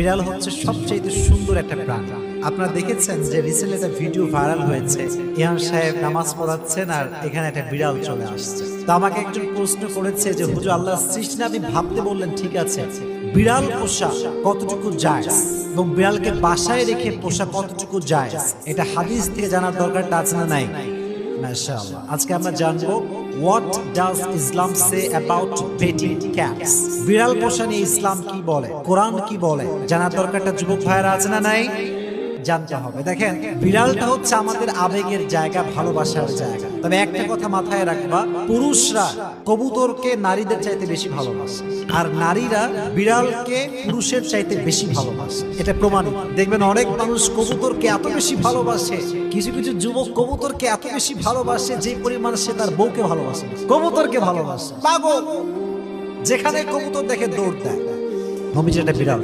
বিড়াল হচ্ছে সবচেয়ে সুন্দর একটা প্রাণী। আপনারা দেখেছেন যে রিসেন্টলি একটা ভিডিও ভাইরাল হয়েছে। ইহান সাহেব নামাজ পড়াচ্ছেন আর এখানে একটা বিড়াল চলে আসছে। তো আমাকে একজন প্রশ্ন করেছে যে, হুজুর আল্লাহ সৃষ্টি আপনি ভাবতে বললেন, ঠিক আছে। বিড়াল পোষা কতটুকু যায়? এবং বিড়ালকে বাসায় রেখে পোষা কতটুকু যায়? এটা হাদিস থেকে জানার দরকারটা আছে না নাই? আজকে আমরা জানব what does Islam say about petting cats বিড়াল পোষা নিয়ে ইসলাম কি বলে? কোরআন কি বলে? জানার দরকারটা যুবক ভাইয়েরা আছে না নাই? জানতে হবে। দেখেন, বিড়ালটা হচ্ছে আমাদের আবেগের জায়গা, ভালোবাসার জায়গা। তবে একটা কথা মাথায় রাখবা, পুরুষরা কবুতরকে নারীদের চাইতে বেশি ভালোবাসে, আর নারীরা বিড়ালকে পুরুষের চাইতে বেশি ভালোবাসে। এটা প্রমাণিত। দেখবেন অনেক মানুষ কবুতরকে এত বেশি ভালোবাসে, কিছু কিছু যুবক কবুতরকে এত বেশি ভালোবাসে, যে পরিমাণ সে তার বউকে ভালোবাসে। কবুতরকে ভালোবাসে। পাগল যেখানে কবুতর দেখে দৌড় দেয়। নবীজি একটা বিড়াল।